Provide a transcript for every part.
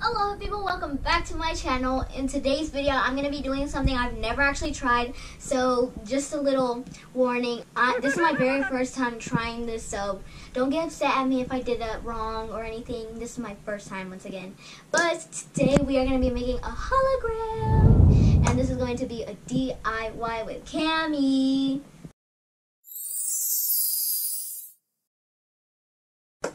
Hello people, welcome back to my channel. In today's video, I'm going to be doing something I've never actually tried. So just a little warning, I, this is my very first time trying this, so don't get upset at me if I did it wrong or anything. This is my first time once again. But today we are going to be making a hologram. And this is going to be a DIY with Cami.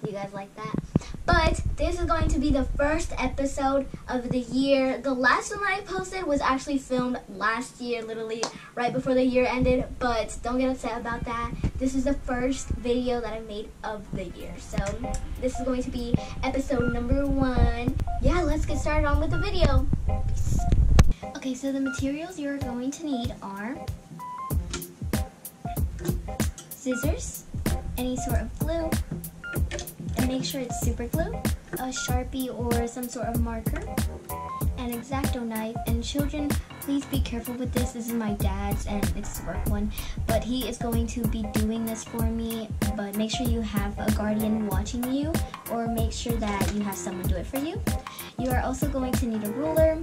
You guys like that? But this is going to be the first episode of the year. The last one I posted was actually filmed last year, literally right before the year ended. But don't get upset about that. This is the first video that I made of the year. So this is going to be episode number one. Yeah, let's get started on with the video. Peace. Okay, so the materials you're going to need are scissors, any sort of glue, make sure it's super glue, a sharpie or some sort of marker, an X-Acto knife, and children, please be careful with this. This is my dad's and it's a work one, but he is going to be doing this for me, but make sure you have a guardian watching you or make sure that you have someone do it for you. You are also going to need a ruler,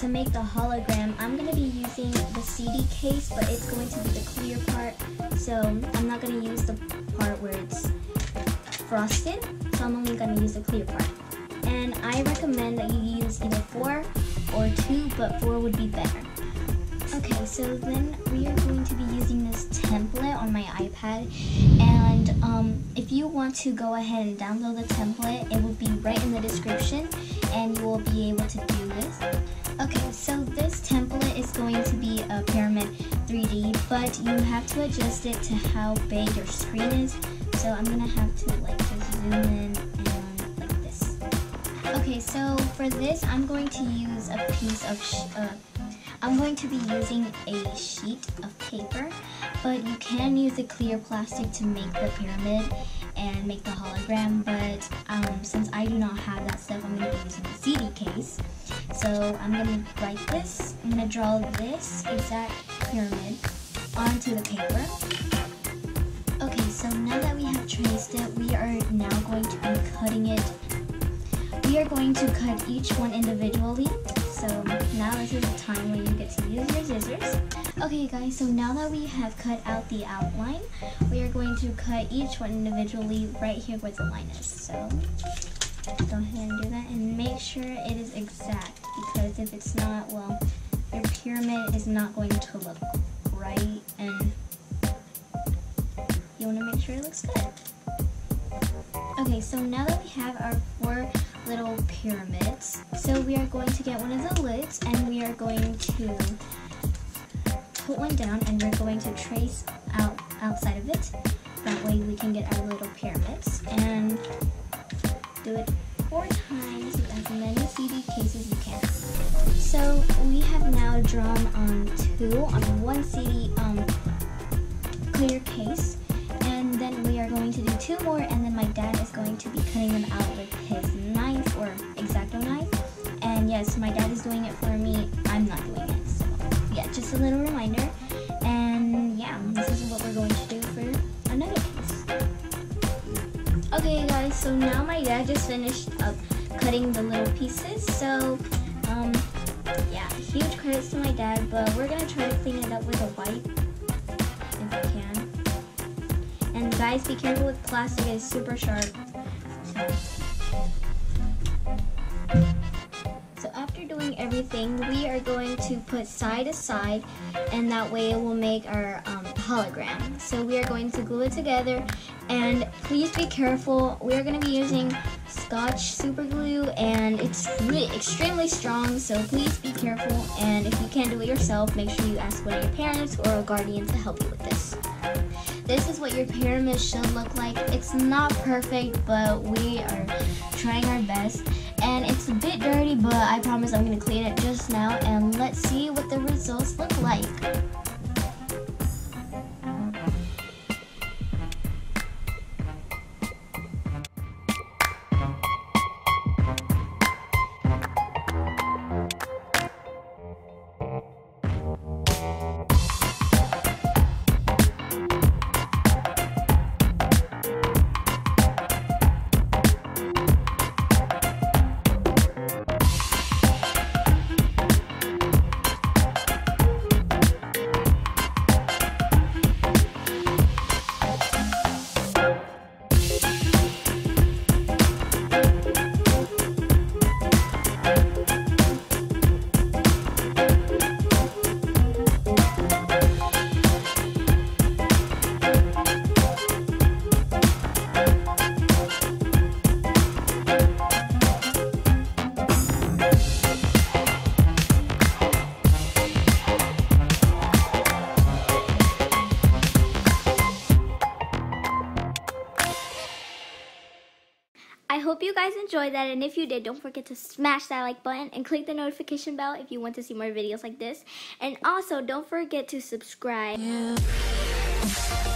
to make the hologram, I'm going to be using the CD case, but it's going to be the clear part. So I'm not going to use the part where it's frosted, so I'm only going to use the clear part. And I recommend that you use either 4 or 2, but 4 would be better. Okay, so then we are going to be using this template on my iPad. And um, if you want to go ahead and download the template, it will be right in the description and you will be able to do this. Okay, so this template is going to be a pyramid 3D, but you have to adjust it to how big your screen is. So I'm gonna have to like just zoom in and like this. Okay, so for this, I'm going to use a piece of, uh, I'm going to be using a sheet of paper, but you can use a clear plastic to make the pyramid and make the hologram, but um, since I do not have that stuff, I'm going to be using the CD case. So I'm going to write this, I'm going to draw this exact pyramid onto the paper. So now that we have traced it, we are now going to be cutting it. We are going to cut each one individually. So now this is the time where you get to use your scissors. Okay guys, so now that we have cut out the outline, we are going to cut each one individually right here where the line is. So go ahead and do that and make sure it is exact because if it's not, well, your pyramid is not going to look right and you want to make sure it looks good. Okay, so now that we have our four little pyramids, so we are going to get one of the lids and we are going to put one down and we're going to trace out outside of it. That way we can get our little pyramids and do it four times with as many CD cases as you can. So we have now drawn on two on one CD um, clear case we are going to do two more and then my dad is going to be cutting them out with his knife or X-Acto knife. And yes, my dad is doing it for me. I'm not doing it. So yeah, just a little reminder. And yeah, this is what we're going to do for another piece. Okay guys, so now my dad just finished up cutting the little pieces. So um, yeah, huge credits to my dad, but we're gonna try to clean it up with a wipe guys, be careful with plastic, it's super sharp. So after doing everything, we are going to put side to side and that way it will make our um, hologram. So we are going to glue it together and please be careful. We are going to be using Scotch super glue and it's really extremely strong so please be careful and if you can't do it yourself, make sure you ask one of your parents or a guardian to help you with this. This is what your pyramid should look like. It's not perfect, but we are trying our best. And it's a bit dirty, but I promise I'm going to clean it just now. And let's see what the results look like. hope you guys enjoyed that, and if you did, don't forget to smash that like button and click the notification bell if you want to see more videos like this. And also, don't forget to subscribe. Yeah.